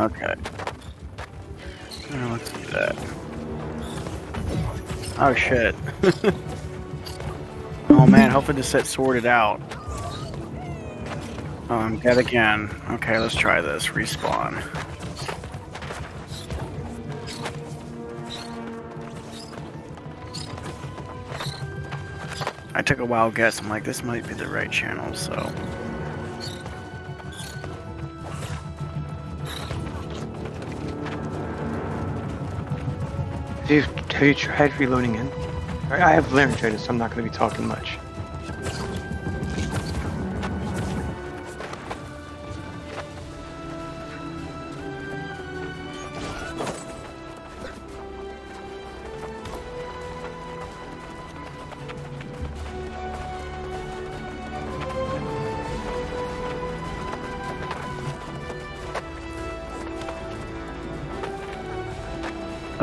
Okay. Let's do that. Oh shit. oh man, hopefully this set's sorted out. Oh, I'm dead again. Okay, let's try this. Respawn. I took a wild guess. I'm like, this might be the right channel, so. You, have you tried reloading in? I have laryngitis, so I'm not going to be talking much.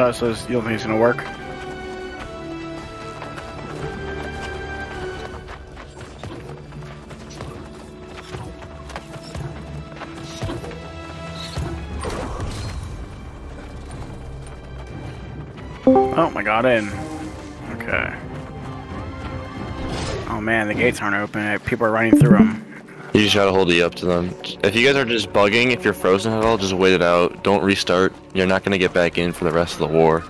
Uh, so you don't think it's gonna work? Oh, my god, in. Okay. Oh man, the gates aren't open. People are running through them. You just gotta hold E up to them. If you guys are just bugging, if you're frozen at all, just wait it out. Don't restart. You're not gonna get back in for the rest of the war.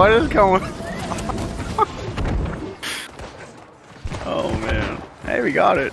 What is going Oh man. Hey, we got it.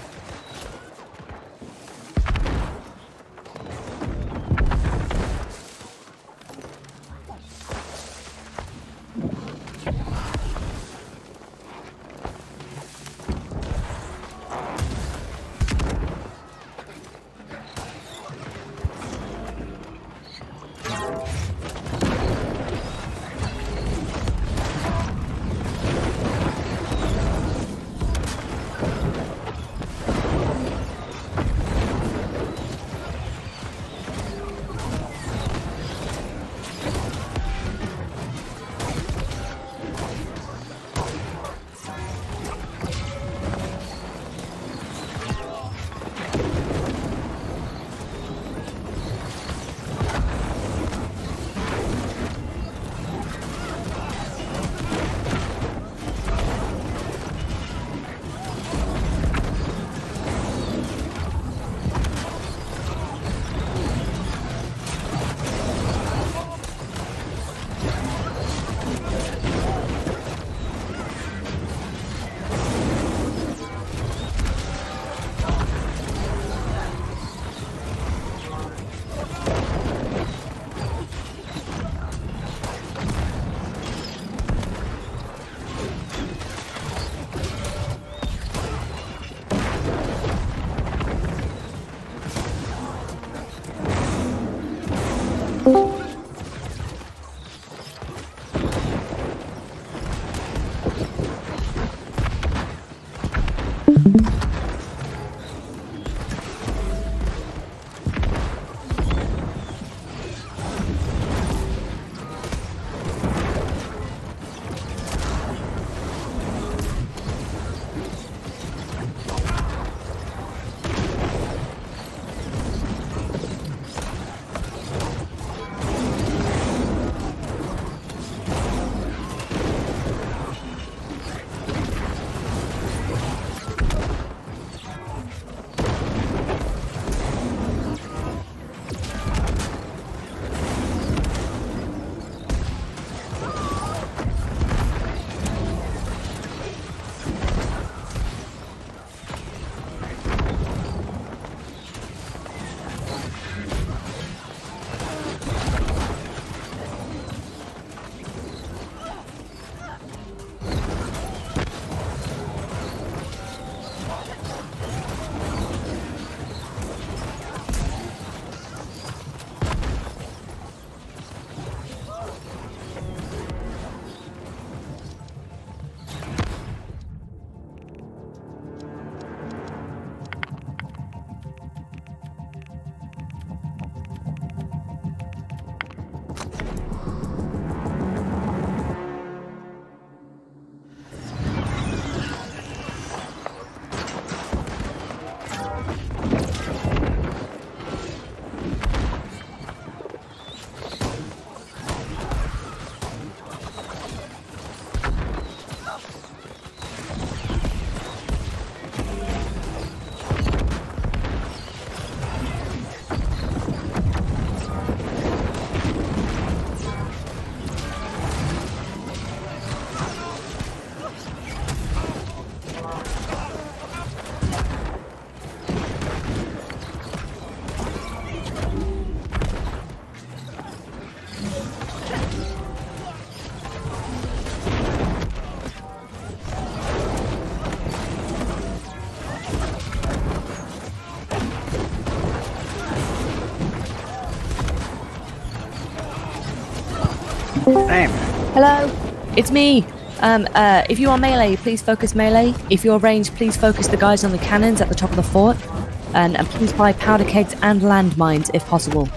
Hello, it's me. Um, uh, if you are melee, please focus melee. If you're ranged, please focus the guys on the cannons at the top of the fort. And, and please buy powder kegs and landmines if possible.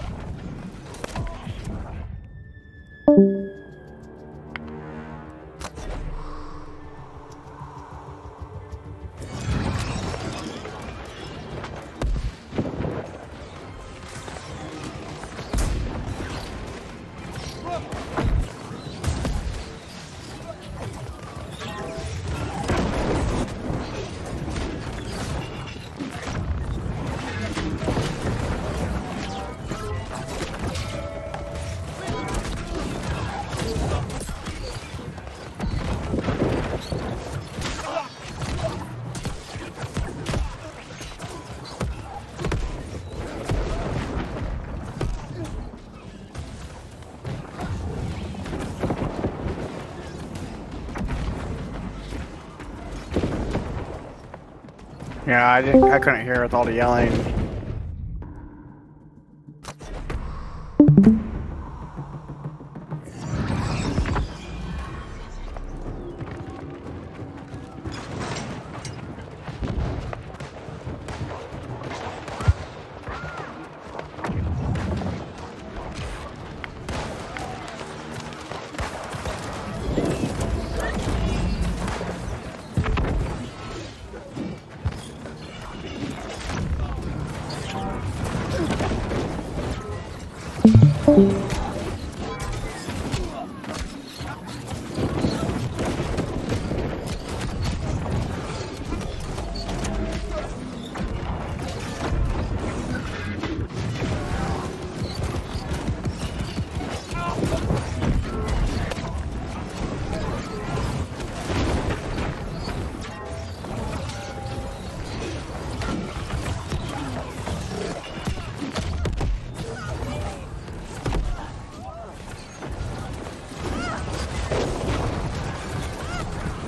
Yeah, I. I couldn't hear with all the yelling.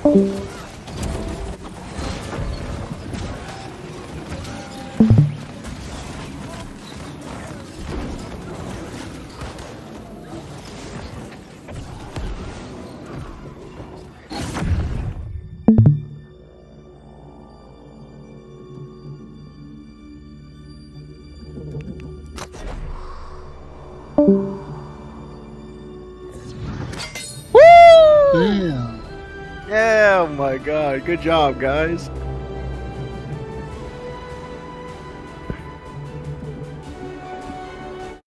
Yeah, oh my god. Good job, guys.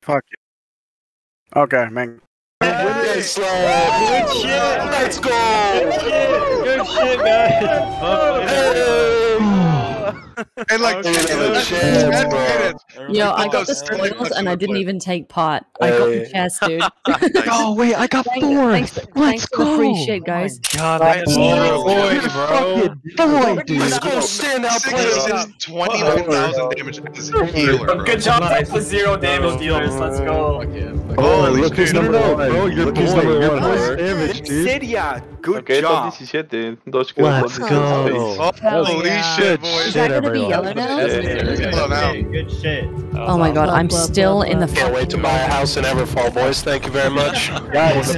Fuck you. Okay, man. Good shit. Let's go. Good shit, And like, Okay, ten good shit, minutes. Yo, I got the those still in spoils and I didn't even take part. I got the Hey. chest, dude. Oh wait, I got Thanks, four. thanks, Let's thanks for the free go. shit, guys. Oh God, Right. that's Oh, boy, bro. Boy, dude. Let's go stand out Six 29,000 damage as a healer, bro. Good job, that's the zero damage dealers. Let's go. Holy oh, look who's number one, bro. Your Look boy, who's number your one, boy's damage, dude. Seria, good Ok, top job. 17, dos Let's go. Holy shit, Is boys. That gonna be yellow now? Hold on now. Good shit. Oh my god, I'm still in the Can't wait to buy a house in Everfall, boys. Thank you very much. Guys,